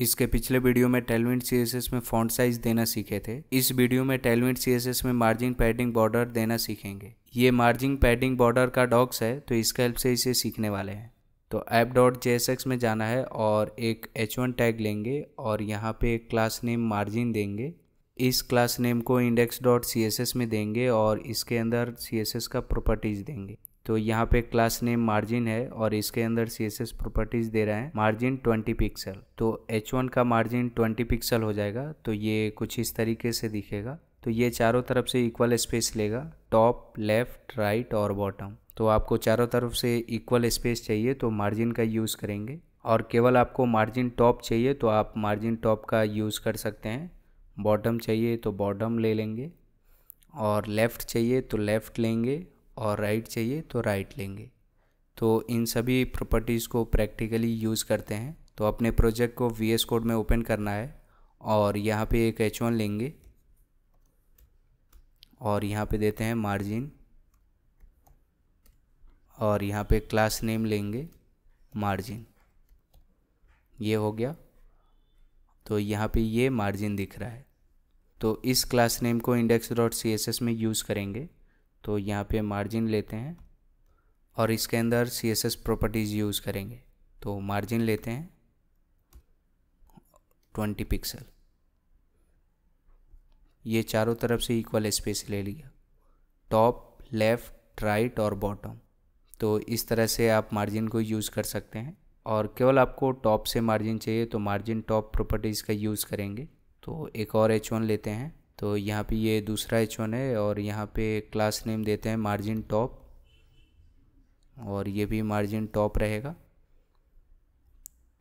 इसके पिछले वीडियो में टेलविंट सी में फॉन्ट साइज़ देना सीखे थे। इस वीडियो में टेलविंड सी में मार्जिन पैडिंग बॉर्डर देना सीखेंगे। ये मार्जिन पैडिंग बॉर्डर का डॉक्स है तो इसका हेल्प से इसे सीखने वाले हैं। तो ऐप डॉट जे में जाना है और एक एच वन टैग लेंगे और यहाँ पे एक क्लास नेम मार्जिन देंगे। इस क्लास नेम को index dot C S S में देंगे और इसके अंदर सी एस एस का प्रॉपर्टीज़ देंगे। तो यहाँ पे क्लास नेम मार्जिन है और इसके अंदर सी एस एस प्रॉपर्टीज़ दे रहा है। मार्जिन 20 पिक्सल तो H1 का मार्जिन 20 पिक्सल हो जाएगा। तो ये कुछ इस तरीके से दिखेगा। तो ये चारों तरफ़ से इक्वल स्पेस लेगा। टॉप लेफ़्ट राइट और बॉटम तो आपको चारों तरफ़ से इक्वल स्पेस चाहिए तो मार्जिन का यूज़ करेंगे। और केवल आपको मार्जिन टॉप चाहिए तो आप मार्जिन टॉप का यूज़ कर सकते हैं। बॉटम चाहिए तो बॉटम ले लेंगे। और लेफ़्ट चाहिए तो लेफ़्ट लेंगे। और राइट चाहिए तो राइट लेंगे। तो इन सभी प्रॉपर्टीज़ को प्रैक्टिकली यूज़ करते हैं। तो अपने प्रोजेक्ट को वी एस कोड में ओपन करना है और यहाँ पे एक एच वन लेंगे और यहाँ पे देते हैं मार्जिन और यहाँ पे क्लास नेम लेंगे मार्जिन ये हो गया। तो यहाँ पे ये मार्जिन दिख रहा है। तो इस क्लास नेम को index dot C S S में यूज़ करेंगे। तो यहाँ पे मार्जिन लेते हैं और इसके अंदर C S S properties use करेंगे। तो मार्जिन लेते हैं ट्वेंटी पिक्सल ये चारों तरफ़ से इक्वल स्पेस ले लिया। टॉप लेफ़्ट राइट और बॉटम तो इस तरह से आप मार्जिन को यूज़ कर सकते हैं। और केवल आपको टॉप से मार्जिन चाहिए तो मार्जिन टॉप प्रॉपर्टीज़ का यूज़ करेंगे। तो एक और एच वन लेते हैं। तो यहाँ पे ये दूसरा एच वन है और यहाँ पे क्लास नेम देते हैं मार्जिन टॉप और ये भी मार्जिन टॉप रहेगा।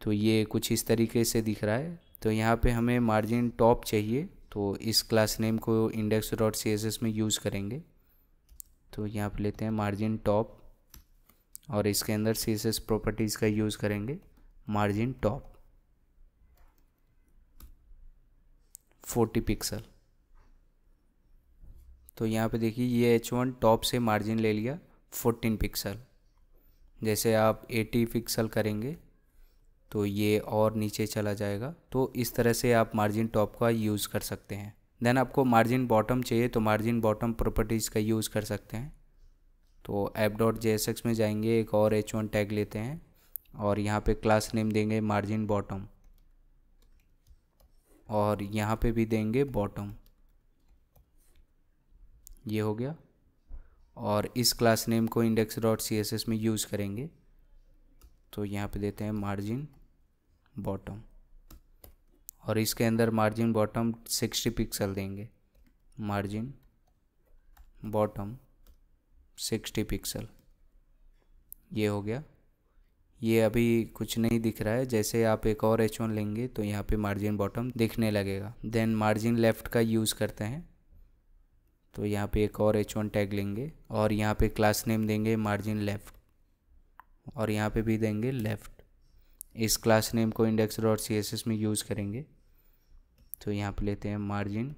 तो ये कुछ इस तरीके से दिख रहा है। तो यहाँ पे हमें मार्जिन टॉप चाहिए तो इस क्लास नेम को index dot C S S में यूज़ करेंगे। तो यहाँ पे लेते हैं मार्जिन टॉप और इसके अंदर सी एस एस प्रॉपर्टीज़ का यूज़ करेंगे मार्जिन टॉप फोर्टी पिक्सल तो यहाँ पे देखिए, ये एच वन टॉप से मार्जिन ले लिया फोर्टीन पिक्सल जैसे आप एटी पिक्सल करेंगे तो ये और नीचे चला जाएगा। तो इस तरह से आप मार्जिन टॉप का यूज़ कर सकते हैं। देन आपको मार्जिन बॉटम चाहिए तो मार्जिन बॉटम प्रॉपर्टीज़ का यूज़ कर सकते हैं। तो app dot J S X में जाएँगे, एक और एच वन टैग लेते हैं, और यहाँ पे क्लास नेम देंगे मार्जिन बॉटम और यहाँ पे भी देंगे बॉटम ये हो गया। और इस क्लास नेम को index dot C S S में यूज़ करेंगे। तो यहाँ पे देते हैं मार्जिन बॉटम और इसके अंदर मार्जिन बॉटम सिक्सटी पिक्सल देंगे। मार्जिन बॉटम सिक्सटी पिक्सल ये हो गया। ये अभी कुछ नहीं दिख रहा है। जैसे आप एक और एच लेंगे तो यहाँ पे मार्जिन बॉटम दिखने लगेगा। देन मार्जिन लेफ़्ट का यूज़ करते हैं। तो यहाँ पे एक और एच वन टैग लेंगे और यहाँ पे क्लास नेम देंगे मार्जिन लेफ़्ट और यहाँ पे भी देंगे लेफ़्ट इस क्लास नेम को index dot C S S में यूज़ करेंगे। तो यहाँ पे लेते हैं मार्जिन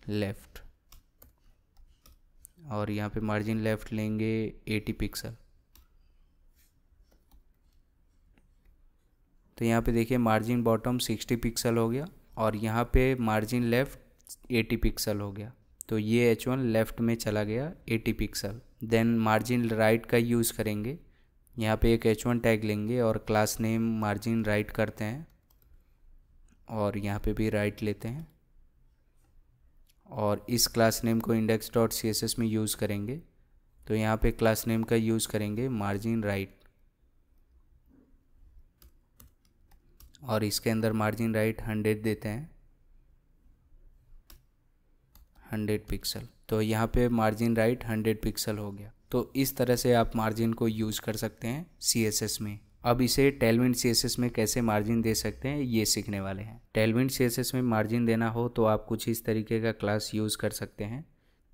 लेफ़्ट और यहाँ पे मार्जिन लेफ़्ट लेंगे 80 पिक्सल तो यहाँ पे देखिए मार्जिन बॉटम 60 पिक्सल हो गया और यहाँ पे मार्जिन लेफ़्ट एटी पिक्सल हो गया। तो ये एच वन लेफ़्ट में चला गया eighty pixel. Then margin right का यूज़ करेंगे। यहाँ पे एक एच वन टैग लेंगे और क्लास नेम मार्जिन राइट करते हैं। और यहाँ पे भी राइट लेते हैं। और इस क्लास नेम को index dot C S S में यूज़ करेंगे। तो यहाँ पे क्लास नेम का यूज़ करेंगे मार्जिन राइट और इसके अंदर मार्जिन राइट हंड्रेड देते हैं। Hundred pixel. तो यहाँ पे मार्जिन राइट हंड्रेड पिक्सल हो गया। तो इस तरह से आप मार्जिन को यूज़ कर सकते हैं सीएसएस में। अब इसे टेलविंड सी में कैसे मार्जिन दे सकते हैं, ये सीखने वाले हैं। टेलविंड सी में मार्जिन देना हो तो आप कुछ इस तरीके का क्लास यूज़ कर सकते हैं।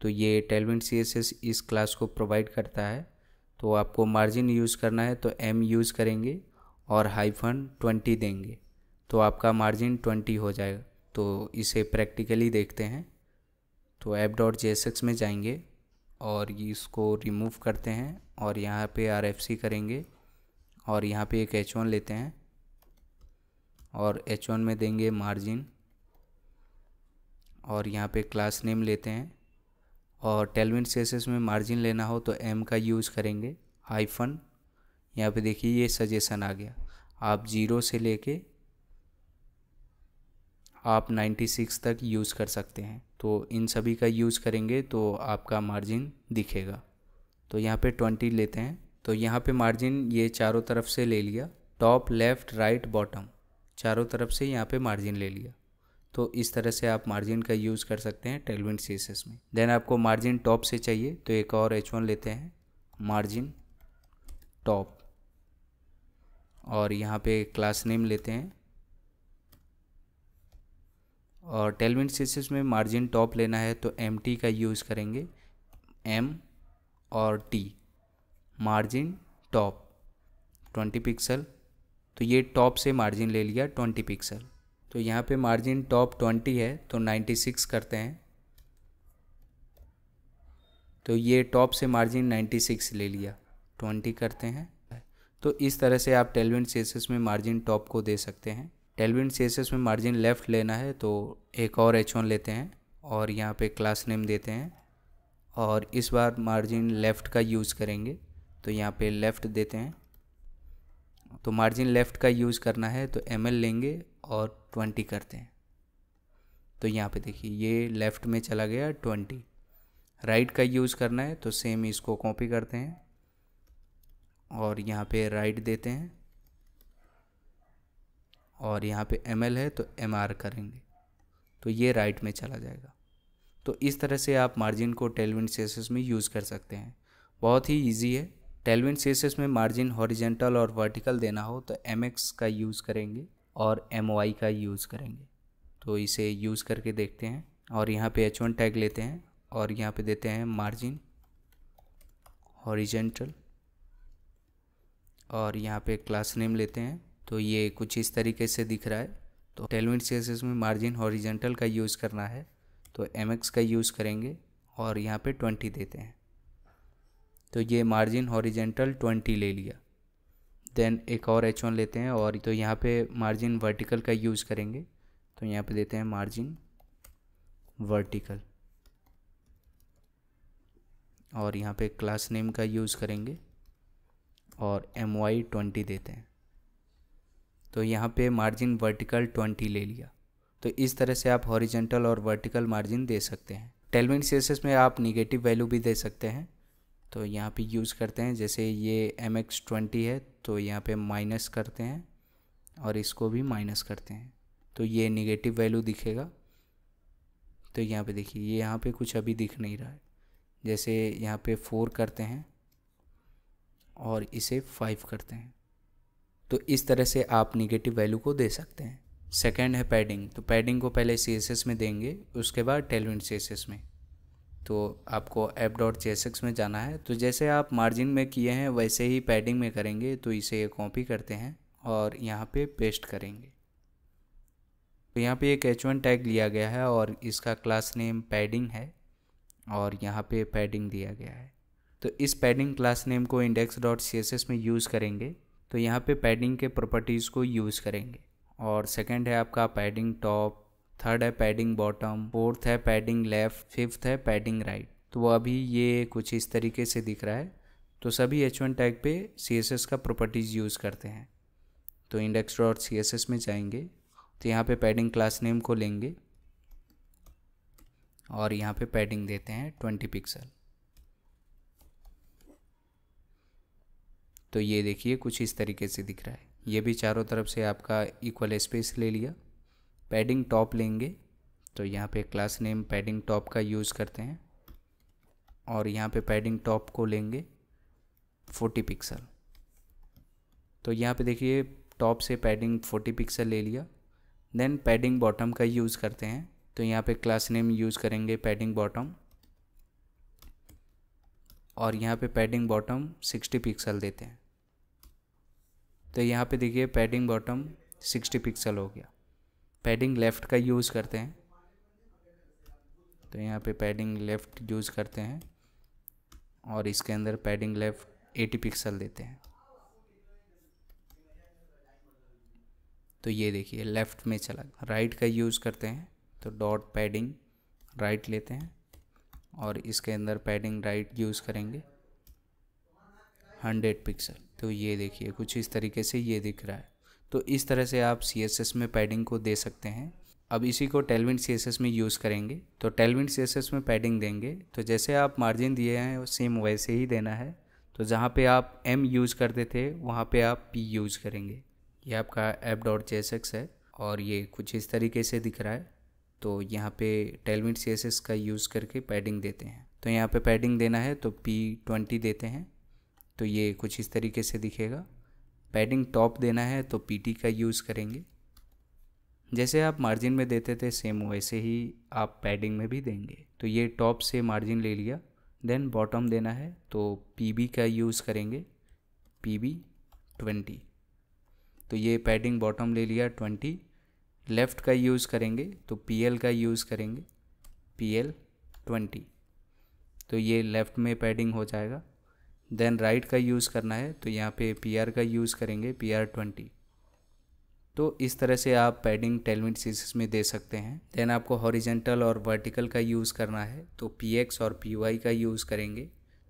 तो ये टेलविंड सी इस क्लास को प्रोवाइड करता है। तो आपको मार्जिन यूज़ करना है तो एम यूज़ करेंगे और हाइफन ट्वेंटी देंगे। तो आपका मार्जिन ट्वेंटी हो जाएगा। तो इसे प्रैक्टिकली देखते हैं। तो ऐप डॉट जे में जाएँगे और इसको रिमूव करते हैं और यहाँ पे आर एफ़ सी करेंगे और यहाँ पे एक एच वन लेते हैं और एच वन में देंगे मार्जिन और यहाँ पे क्लास नेम लेते हैं और टेलविन सी में मार्जिन लेना हो तो एम का यूज़ करेंगे हाइफन यहाँ पे देखिए ये सजेशन आ गया। आप ज़ीरो से लेके आप 96 तक यूज़ कर सकते हैं। तो इन सभी का यूज़ करेंगे तो आपका मार्जिन दिखेगा। तो यहाँ पे 20 लेते हैं। तो यहाँ पे मार्जिन ये चारों तरफ़ से ले लिया। टॉप लेफ़्ट राइट बॉटम चारों तरफ़ से यहाँ पे मार्जिन ले लिया। तो इस तरह से आप मार्जिन का यूज़ कर सकते हैं टेलविंड सी में। देन आपको मार्जिन टॉप से चाहिए। तो एक और एच लेते हैं। मार्जिन टॉप और यहाँ पे क्लास नेम लेते हैं। और टेलविंड सीसेस में मार्जिन टॉप लेना है तो एम टी का यूज़ करेंगे। एम और T margin top twenty pixel तो ये टॉप से मार्जिन ले लिया ट्वेंटी पिक्सल तो यहाँ पे मार्जिन टॉप ट्वेंटी है तो नाइन्टी सिक्स करते हैं। तो ये टॉप से मार्जिन नाइन्टी सिक्स ले लिया ट्वेंटी करते हैं। तो इस तरह से आप टेलविन सेसेस में मार्जिन टॉप को दे सकते हैं। टेलविन सेसेस में मार्जिन लेफ़्ट लेना है तो एक और एच वन लेते हैं और यहाँ पे क्लास नेम देते हैं और इस बार मार्जिन लेफ़्ट का यूज़ करेंगे तो यहाँ पे लेफ़्ट देते हैं। तो मार्जिन लेफ़्ट का यूज़ करना है तो एमएल लेंगे और ट्वेंटी करते हैं। तो यहाँ पे देखिए, ये लेफ़्ट में चला गया ट्वेंटी राइट का यूज़ करना है तो सेम इसको कॉपी करते हैं और यहाँ पे राइट देते हैं। और यहाँ पे एम है तो MR करेंगे। तो ये राइट में चला जाएगा। तो इस तरह से आप मार्जिन को टेलविन सेसेस में यूज़ कर सकते हैं। बहुत ही ईजी है। टेलविन सेसेस में मार्जिन हॉरिजेंटल और वर्टिकल देना हो तो एम का यूज़ करेंगे और एम का यूज़ करेंगे। तो इसे यूज़ करके देखते हैं और यहाँ पे एच वन टैग लेते हैं और यहाँ पे देते हैं मार्जिन हॉरिजेंटल और यहाँ पे क्लास नेम लेते हैं। तो ये कुछ इस तरीके से दिख रहा है। तो टेलविन सी में मार्जिन हॉरिजेंटल का यूज़ करना है। तो एमएक्स का यूज़ करेंगे और यहाँ पे ट्वेंटी देते हैं। तो ये मार्जिन हॉरिजेंटल ट्वेंटी ले लिया। देन एक और एच वन लेते हैं और तो यहाँ पे मार्जिन वर्टिकल का यूज़ करेंगे। तो यहाँ पे देते हैं मार्जिन वर्टिकल। और यहाँ पे क्लास नेम का यूज़ करेंगे और एम वाई ट्वेंटी देते हैं। तो यहाँ पे मार्जिन वर्टिकल ट्वेंटी ले लिया। तो इस तरह से आप हॉरिजेंटल और वर्टिकल मार्जिन दे सकते हैं। टेलविन सी में आप निगेटिव वैल्यू भी दे सकते हैं। तो यहाँ पे यूज़ करते हैं, जैसे ये एम एक्स ट्वेंटी है तो यहाँ पे माइनस करते हैं और इसको भी माइनस करते हैं। तो ये निगेटिव वैल्यू दिखेगा। तो यहाँ पे देखिए, ये यहाँ पे कुछ अभी दिख नहीं रहा है। जैसे यहाँ पे फोर करते हैं और इसे फाइव करते हैं। तो इस तरह से आप निगेटिव वैल्यू को दे सकते हैं। सेकेंड है पैडिंग तो पैडिंग को पहले सीएसएस में देंगे, उसके बाद टेलविन सी में। तो आपको एप डॉट जे में जाना है। तो जैसे आप मार्जिन में किए हैं, वैसे ही पैडिंग में करेंगे तो इसे कॉपी करते हैं और यहाँ पे पेस्ट करेंगे। तो यहाँ पे एक एच वन टैग लिया गया है और इसका क्लास नेम पैडिंग है और यहाँ पे पैडिंग दिया गया है। तो इस पैडिंग क्लास नेम को इंडेक्स डॉट सीएसएस में यूज़ करेंगे। तो यहाँ पे पैडिंग के प्रॉपर्टीज़ को यूज़ करेंगे। और सेकंड है आपका पैडिंग टॉप थर्ड है पैडिंग बॉटम फोर्थ है पैडिंग लेफ़्ट फिफ्थ है पैडिंग राइट तो वो अभी ये कुछ इस तरीके से दिख रहा है। तो सभी एच वन टैग पे सी एस एस का प्रॉपर्टीज़ यूज़ करते हैं। तो index dot C S S में जाएँगे। तो यहाँ पे पैडिंग क्लास नेम को लेंगे। और यहाँ पे पैडिंग देते हैं ट्वेंटी पिक्सल तो ये देखिए कुछ इस तरीके से दिख रहा है। ये भी चारों तरफ़ से आपका इक्वल स्पेस ले लिया। पैडिंग टॉप लेंगे। तो यहाँ पे क्लास नेम पैडिंग टॉप का यूज़ करते हैं। और यहाँ पे पैडिंग टॉप को लेंगे। 40 पिक्सल तो यहाँ पे देखिए टॉप से पैडिंग 40 पिक्सल ले लिया। देन पैडिंग बॉटम का यूज़ करते हैं। तो यहाँ पे क्लास नेम यूज़ करेंगे पैडिंग बॉटम और यहाँ पे पैडिंग बॉटम 60 पिक्सल देते हैं। तो यहाँ पे देखिए पैडिंग बॉटम 60 पिक्सल हो गया। पैडिंग लेफ़्ट का यूज़ करते हैं। तो यहाँ पे पैडिंग लेफ़्ट यूज़ करते हैं और इसके अंदर पैडिंग लेफ़्ट 80 पिक्सल देते हैं। तो ये देखिए लेफ़्ट में चला राइट का यूज़ करते हैं। तो डॉट पैडिंग राइट लेते हैं और इसके अंदर पैडिंग राइट यूज़ करेंगे। हंड्रेड पिक्सल तो ये देखिए, कुछ इस तरीके से ये दिख रहा है। तो इस तरह से आप सीएसएस में पैडिंग को दे सकते हैं। अब इसी को टेलविंड सी में यूज़ करेंगे। तो टेलविंड सी में पैडिंग देंगे। तो जैसे आप मार्जिन दिए हैं सेम वैसे ही देना है। तो जहाँ पे आप एम यूज़ करते थे, वहाँ पे आप पी यूज़ करेंगे। ये आपका एप डॉट जे है और ये कुछ इस तरीके से दिख रहा है। तो यहाँ पे टेलविंड सी का यूज़ करके पैडिंग देते हैं। तो यहाँ पे पैडिंग देना है तो पी ट्वेंटी देते हैं। तो ये कुछ इस तरीके से दिखेगा। पैडिंग टॉप देना है तो पीटी का यूज़ करेंगे। जैसे आप मार्जिन में देते थे सेम वैसे ही आप पैडिंग में भी देंगे। तो ये टॉप से मार्जिन ले लिया। देन बॉटम देना है तो पीबी का यूज़ करेंगे। पी बी ट्वेंटी तो ये पैडिंग बॉटम ले लिया ट्वेंटी लेफ़्ट का यूज़ करेंगे तो पी एल का यूज़ करेंगे। पी एल ट्वेंटी तो ये लेफ़्ट में पैडिंग हो जाएगा। देन राइट का यूज़ करना है तो यहाँ पे पी आर का यूज़ करेंगे पी आर ट्वेंटी तो इस तरह से आप पैडिंग टेलमिट सीसीस में दे सकते हैं। देन आपको हॉरिजेंटल और वर्टिकल का यूज़ करना है तो पी एक्स और पी वाई का यूज़ करेंगे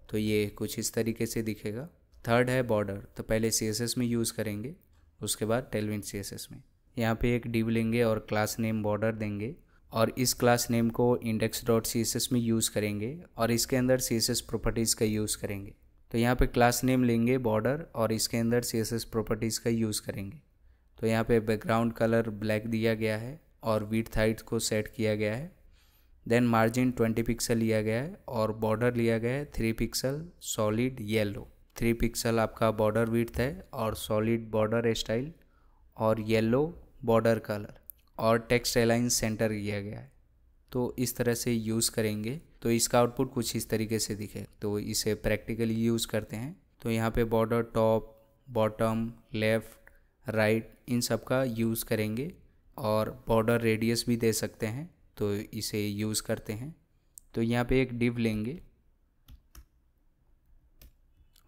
तो ये कुछ इस तरीके से दिखेगा। थर्ड है बॉर्डर तो पहले सी एस एस में यूज़ करेंगे, उसके बाद टेलविंड सी में। यहाँ पे एक डिव लेंगे और क्लास नेम बॉर्डर देंगे, और इस क्लास नेम को index dot C S S में यूज़ करेंगे, और इसके अंदर सी एस एस प्रॉपर्टीज़ का यूज़ करेंगे। तो यहाँ पे क्लास नेम लेंगे बॉर्डर और इसके अंदर सी एस एस प्रॉपर्टीज़ का यूज़ करेंगे। तो यहाँ पे बैकग्राउंड कलर ब्लैक दिया गया है और वीट हाइट को सेट किया गया है। देन मार्जिन 20 पिक्सल लिया गया है और बॉर्डर लिया गया है three pixel solid yellow three pixel आपका बॉर्डर विथ है और सॉलिड बॉर्डर स्टाइल और येलो बॉर्डर कलर और टेक्स्ट अलाइन सेंटर किया गया है। तो इस तरह से यूज़ करेंगे। तो इसका आउटपुट कुछ इस तरीके से दिखे। तो इसे प्रैक्टिकली यूज़ करते हैं। तो यहाँ पे border top bottom left right इन सब का यूज़ करेंगे और बॉर्डर रेडियस भी दे सकते हैं। तो इसे यूज़ करते हैं। तो यहाँ पे एक डिव लेंगे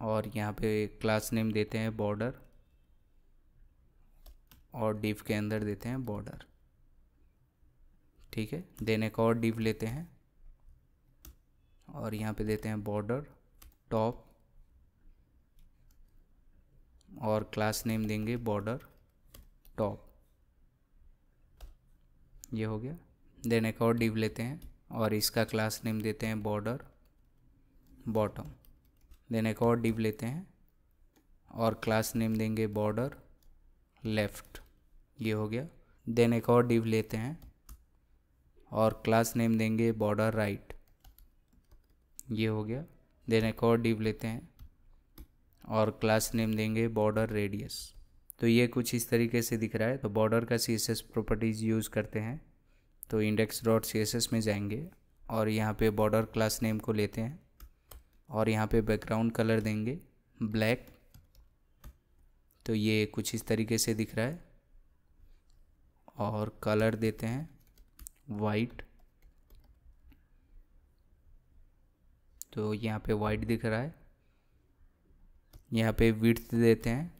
और यहाँ पे क्लास नेम देते हैं बॉर्डर और डिव के अंदर देते हैं बॉर्डर ठीक है? देने का और डिव लेते हैं। और यहाँ पे देते हैं बॉर्डर टॉप और क्लास नेम देंगे बॉर्डर टॉप ये हो गया। देन एक और डिव लेते हैं, और इसका क्लास नेम देते हैं बॉर्डर बॉटम देन एक और डिव लेते हैं, और क्लास नेम देंगे बॉर्डर लेफ़्ट ये हो गया। देन एक और डिव लेते हैं। और क्लास नेम देंगे बॉर्डर राइट ये हो गया. देन एक और डिव लेते हैं और क्लास नेम देंगे बॉर्डर रेडियस तो ये कुछ इस तरीके से दिख रहा है. तो बॉर्डर का C S S properties use करते हैं. तो index dot C S S में जाएँगे और यहाँ पे बॉर्डर क्लास नेम को लेते हैं और यहाँ पे बैकग्राउंड कलर देंगे ब्लैक तो ये कुछ इस तरीके से दिख रहा है और कलर देते हैं. वाइट। तो यहाँ पे वाइट दिख रहा है। यहाँ पे विड्थ देते हैं।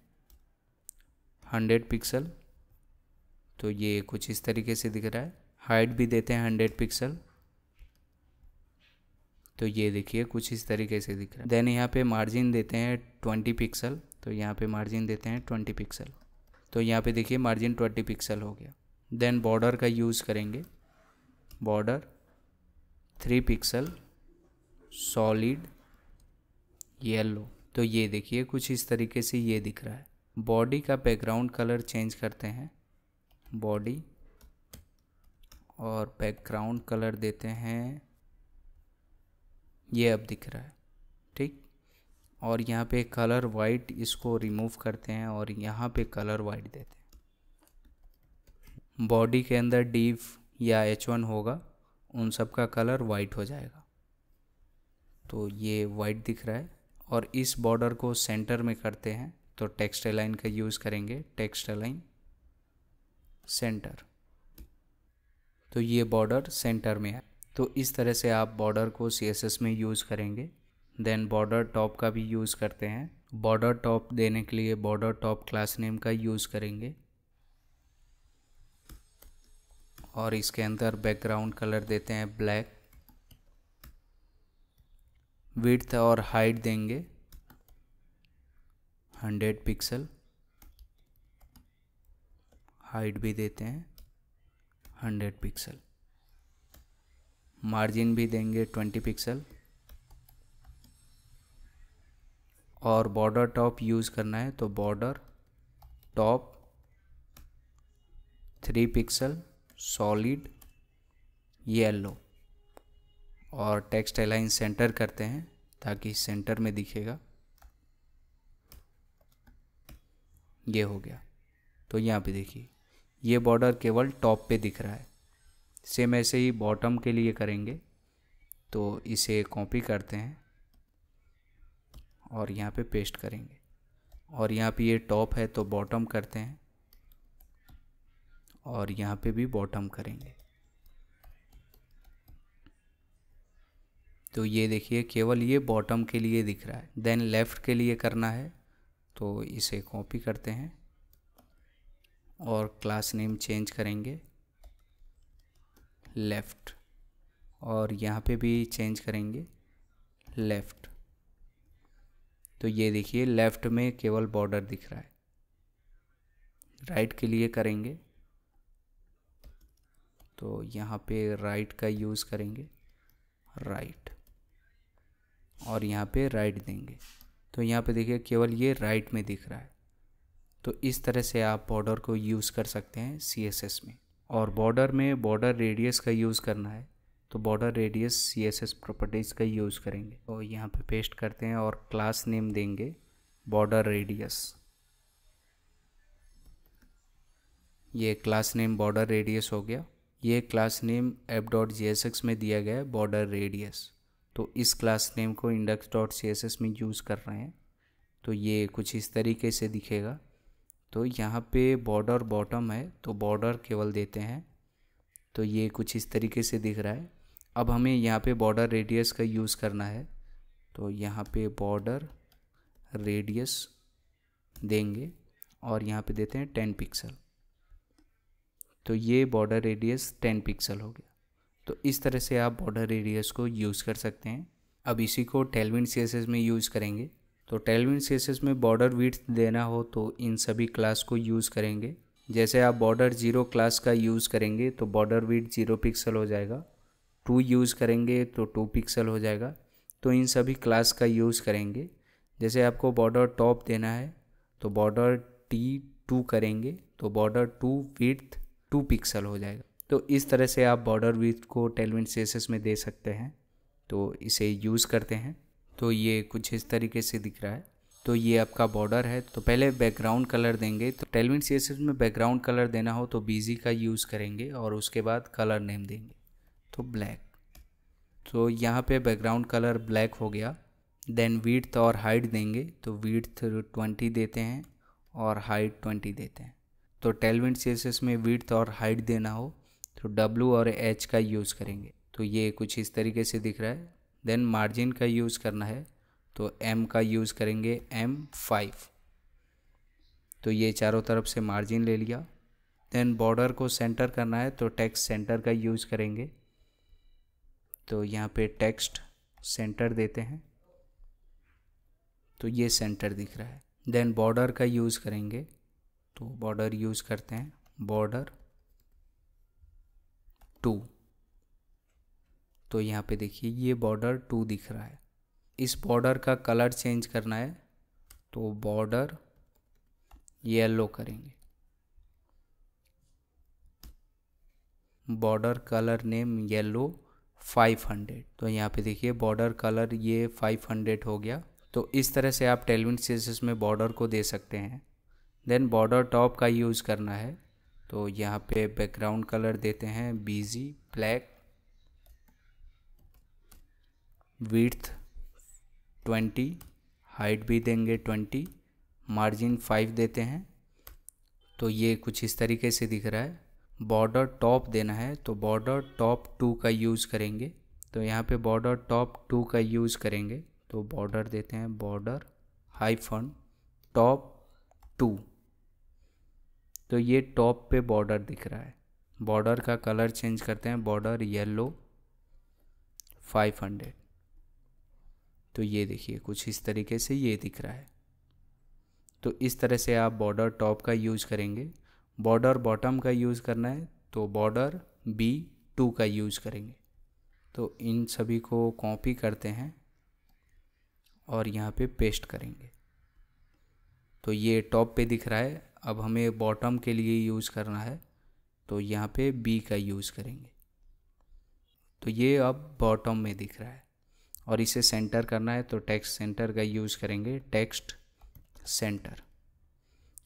Hundred pixel. तो ये कुछ इस तरीके से दिख रहा है। हाइट भी देते हैं हंड्रेड पिक्सल। तो ये देखिए कुछ इस तरीके से दिख रहा है। देन यहाँ पे मार्जिन देते हैं ट्वेंटी पिक्सल तो यहाँ पे मार्जिन देते हैं ट्वेंटी पिक्सल तो यहाँ पे देखिए मार्जिन ट्वेंटी पिक्सल हो गया। देन बॉर्डर का यूज़ करेंगे। Border three pixel solid yellow तो ये देखिए, कुछ इस तरीके से ये दिख रहा है। बॉडी का बैकग्राउंड कलर चेंज करते हैं। बॉडी और बैकग्राउंड कलर देते हैं। ये अब दिख रहा है, ठीक? और यहाँ पे कलर वाइट इसको रिमूव करते हैं और यहाँ पे कलर वाइट देते हैं। बॉडी के अंदर डीव या एच वन होगा, उन सब का कलर वाइट हो जाएगा। तो ये वाइट दिख रहा है और इस बॉर्डर को सेंटर में करते हैं तो टेक्स्ट लाइन का यूज़ करेंगे टेक्स्ट लाइन सेंटर तो ये बॉर्डर सेंटर में है। तो इस तरह से आप बॉर्डर को सीएसएस में यूज़ करेंगे। देन बॉर्डर टॉप का भी यूज़ करते हैं। बॉर्डर टॉप देने के लिए बॉर्डर टॉप क्लास नेम का यूज़ करेंगे। और इसके अंदर बैकग्राउंड कलर देते हैं ब्लैक विड्थ और हाइट देंगे. हंड्रेड पिक्सल हाइट भी देते हैं. हंड्रेड पिक्सल मार्जिन भी देंगे ट्वेंटी पिक्सल और बॉर्डर टॉप यूज़ करना है तो border top three pixel solid yellow और टेक्स्ट अलाइन सेंटर करते हैं ताकि सेंटर में दिखेगा। ये हो गया। तो यहाँ पे देखिए, ये बॉर्डर केवल टॉप पे दिख रहा है। सेम ऐसे ही बॉटम के लिए करेंगे। तो इसे कॉपी करते हैं और यहाँ पे पेस्ट करेंगे। और यहाँ पे ये टॉप है तो बॉटम करते हैं। और यहाँ पे भी बॉटम करेंगे। तो ये देखिए, केवल ये बॉटम के लिए दिख रहा है। देन लेफ़्ट के लिए करना है तो इसे कॉपी करते हैं और क्लास नेम चेंज करेंगे। लेफ़्ट और यहाँ पे भी चेंज करेंगे। लेफ़्ट तो ये देखिए लेफ़्ट में केवल बॉर्डर दिख रहा है। राइट के लिए करेंगे। तो यहाँ पे राइट का यूज़ करेंगे। राइट और यहाँ पे राइट देंगे। तो यहाँ पे देखिए, केवल ये राइट में दिख रहा है। तो इस तरह से आप बॉर्डर को यूज़ कर सकते हैं सीएसएस में। और बॉर्डर में बॉर्डर रेडियस का यूज़ करना है तो border radius C S S properties का यूज़ करेंगे। तो यहाँ पे पेस्ट करते हैं और क्लास नेम देंगे बॉर्डर रेडियस ये क्लास नेम बॉर्डर रेडियस हो गया। ये class name app dot J S X में दिया गया है बॉर्डर रेडियस तो इस क्लास नेम को index dot C S S में यूज़ कर रहे हैं। तो ये कुछ इस तरीके से दिखेगा। तो यहाँ पे बॉर्डर बॉटम है तो बॉर्डर केवल देते हैं। तो ये कुछ इस तरीके से दिख रहा है। अब हमें यहाँ पे बॉर्डर रेडियस का यूज़ करना है। तो यहाँ पे बॉर्डर रेडियस देंगे और यहाँ पे देते हैं टेन पिक्सल तो ये बॉर्डर रेडियस टेन पिक्सल हो गया। तो इस तरह से आप बॉर्डर रेडियस को यूज़ कर सकते हैं। अब इसी को टेलविन सी में यूज़ करेंगे। तो टेलविन सी में बॉर्डर विथ देना हो तो इन सभी क्लास को यूज़ करेंगे। जैसे आप बॉर्डर ज़ीरो क्लास का यूज़ करेंगे तो बॉर्डर विथ ज़ीरो पिक्सल हो जाएगा। टू यूज़ करेंगे तो टू पिक्सल हो जाएगा। तो इन सभी क्लास का यूज़ करेंगे। जैसे आपको बॉर्डर टॉप देना है तो बॉर्डर टी टू करेंगे। तो border two width two pixel हो जाएगा। तो इस तरह से आप बॉर्डर विथ को टेलविन सी में दे सकते हैं। तो इसे यूज़ करते हैं। तो ये कुछ इस तरीके से दिख रहा है। तो ये आपका बॉर्डर है। तो पहले बैकग्राउंड कलर देंगे। तो टेलविन सी में बैकग्राउंड कलर देना हो तो बीजी का यूज़ करेंगे और उसके बाद कलर नेम देंगे। तो ब्लैक। तो यहाँ पे बैकग्राउंड कलर ब्लैक हो गया। देन वीड्थ और हाइट देंगे। तो वीड्थ ट्वेंटी देते हैं और हाइट ट्वेंटी देते हैं। तो टेलविन सी में वीड्थ और हाइट देना हो तो डब्लू और एच का यूज़ करेंगे। तो ये कुछ इस तरीके से दिख रहा है। देन मार्जिन का यूज़ करना है तो एम का यूज़ करेंगे एम फाइव तो ये चारों तरफ़ से मार्जिन ले लिया। देन बॉर्डर को सेंटर करना है तो टेक्स्ट सेंटर का यूज़ करेंगे। तो यहाँ पे टेक्स्ट सेंटर देते हैं। तो ये सेंटर दिख रहा है। देन बॉर्डर का यूज़ करेंगे। तो बॉर्डर यूज़ करते हैं। बॉर्डर टू तो यहाँ पे देखिए, ये बॉर्डर टू दिख रहा है। इस बॉर्डर का कलर चेंज करना है तो बॉर्डर येलो करेंगे। बॉर्डर कलर नेम येलो 500 तो यहाँ पे देखिए बॉर्डर कलर ये 500 हो गया। तो इस तरह से आप टेलविन सीएसएस में बॉर्डर को दे सकते हैं। देन बॉर्डर टॉप का यूज़ करना है। तो यहाँ पे बैकग्राउंड कलर देते हैं BG black with twenty height भी देंगे ट्वेंटी मार्जिन फाइव देते हैं। तो ये कुछ इस तरीके से दिख रहा है। बॉर्डर टॉप देना है तो बॉर्डर टॉप टू का यूज़ करेंगे। तो यहाँ पे बॉर्डर टॉप टू का यूज़ करेंगे। तो बॉर्डर देते हैं बॉर्डर हाइफन टॉप टू तो ये टॉप पे बॉर्डर दिख रहा है। बॉर्डर का कलर चेंज करते हैं, बॉर्डर येलो फाइव हंड्रेड। तो ये देखिए, कुछ इस तरीके से ये दिख रहा है। तो इस तरह से आप बॉर्डर टॉप का यूज़ करेंगे। बॉर्डर बॉटम का यूज़ करना है तो बॉर्डर बी टू का यूज़ करेंगे। तो इन सभी को कॉपी करते हैं और यहाँ पे पेस्ट करेंगे। तो ये टॉप पे दिख रहा है अब हमें बॉटम के लिए यूज़ करना है तो यहाँ पे बी का यूज़ करेंगे। तो ये अब बॉटम में दिख रहा है और इसे सेंटर करना है तो टेक्स्ट सेंटर का यूज़ करेंगे टेक्स्ट सेंटर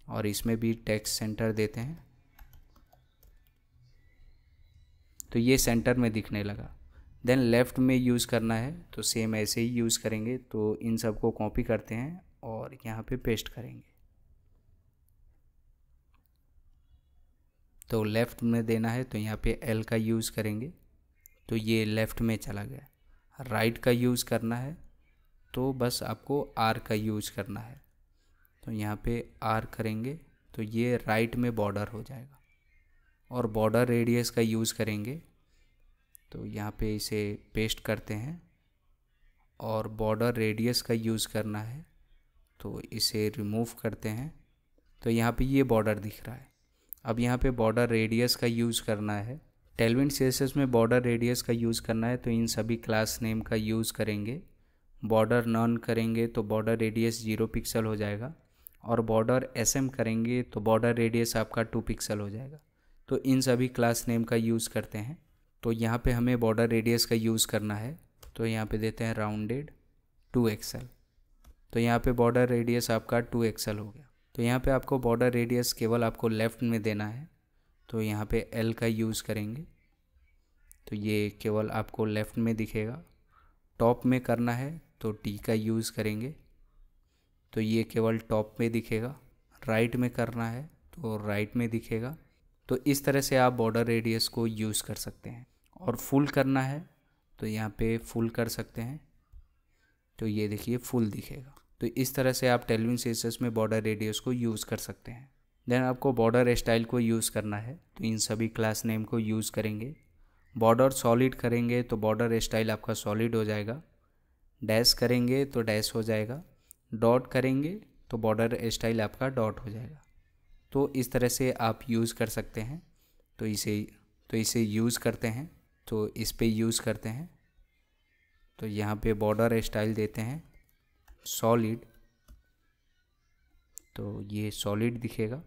और इसमें भी टेक्स्ट सेंटर देते हैं। तो ये सेंटर में दिखने लगा। देन लेफ़्ट में यूज़ करना है तो सेम ऐसे ही यूज़ करेंगे तो इन सबको कॉपी करते हैं और यहाँ पे पेस्ट करेंगे। तो लेफ़्ट में देना है तो यहाँ पे एल का यूज़ करेंगे। तो ये लेफ़्ट में चला गया। राइट का यूज़ करना है तो बस आपको आर का यूज़ करना है। तो यहाँ पे आर करेंगे तो ये राइट में बॉर्डर हो जाएगा। और बॉर्डर रेडियस का यूज़ करेंगे तो यहाँ पे इसे पेस्ट करते हैं। और बॉर्डर रेडियस का यूज़ करना है तो इसे रिमूव करते हैं। तो यहाँ पे ये बॉर्डर दिख रहा है। अब यहाँ पे बॉर्डर रेडियस का यूज़ करना है। टेलविन सी में बॉर्डर रेडियस का यूज़ करना है तो इन सभी क्लास नेम का यूज़ करेंगे। बॉर्डर नॉन करेंगे तो बॉर्डर रेडियस ज़ीरो पिक्सल हो जाएगा। और बॉर्डर एस करेंगे तो बॉर्डर रेडियस आपका टू पिक्सल हो जाएगा। तो इन सभी क्लास नेम का यूज़ करते हैं। तो यहाँ पे हमें बॉर्डर रेडियस का यूज़ करना है। तो यहाँ पे देते हैं राउंडेड टू एक्सल तो यहाँ पे बॉर्डर रेडियस आपका टू एक्सल हो गया। तो यहाँ पे आपको बॉर्डर रेडियस केवल आपको लेफ़्ट में देना है तो यहाँ पे एल का यूज़ करेंगे। तो ये केवल आपको लेफ़्ट में दिखेगा। टॉप में करना है तो टी का यूज़ करेंगे। तो ये केवल टॉप में दिखेगा। राइट में करना है तो राइट में दिखेगा। तो इस तरह से आप बॉर्डर रेडियस को यूज़ कर सकते हैं। और फुल करना है तो यहाँ पे फुल कर सकते हैं। तो ये देखिए फुल दिखेगा। तो इस तरह से आप टेलविन सेसेस में बॉर्डर रेडियस को यूज़ कर सकते हैं। देन आपको बॉर्डर स्टाइल को यूज़ करना है तो इन सभी क्लास नेम को यूज़ करेंगे। बॉर्डर सॉलिड करेंगे तो बॉर्डर स्टाइल आपका सॉलिड हो जाएगा। डैश करेंगे तो डैश हो जाएगा। डॉट करेंगे तो बॉर्डर स्टाइल आपका डॉट हो जाएगा। तो इस तरह से आप यूज़ कर सकते हैं। तो इसे तो इसे यूज़ करते हैं। तो इस पर यूज़ करते हैं। तो यहाँ पे बॉर्डर स्टाइल देते हैं। सॉलिड तो ये सॉलिड दिखेगा।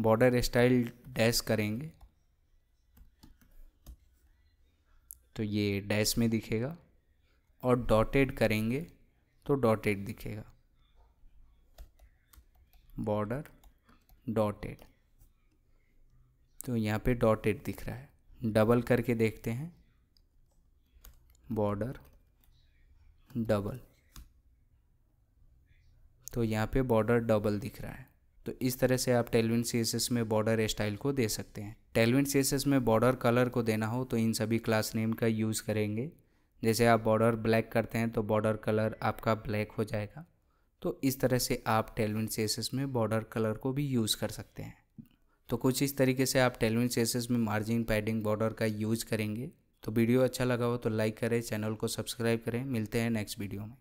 बॉर्डर स्टाइल डैश करेंगे। तो ये डैश में दिखेगा। और डॉटेड करेंगे तो डॉटेड दिखेगा। बॉर्डर डॉटेड तो यहाँ पे डॉटेड दिख रहा है। डबल करके देखते हैं। बॉर्डर डबल तो यहाँ पे बॉर्डर डबल दिख रहा है। तो इस तरह से आप टेलविन सी में बॉर्डर स्टाइल को दे सकते हैं। टेलविन सी में बॉर्डर कलर को देना हो तो इन सभी क्लास नेम का यूज़ करेंगे। जैसे आप बॉर्डर ब्लैक करते हैं तो बॉर्डर कलर आपका ब्लैक हो जाएगा। तो इस तरह से आप टेलविन सेसेस में बॉर्डर कलर को भी यूज़ कर सकते हैं। तो कुछ इस तरीके से आप टेलविन सेसेस में मार्जिन पैडिंग बॉर्डर का यूज़ करेंगे। तो वीडियो अच्छा लगा हो तो लाइक करें चैनल को सब्सक्राइब करें। मिलते हैं नेक्स्ट वीडियो में।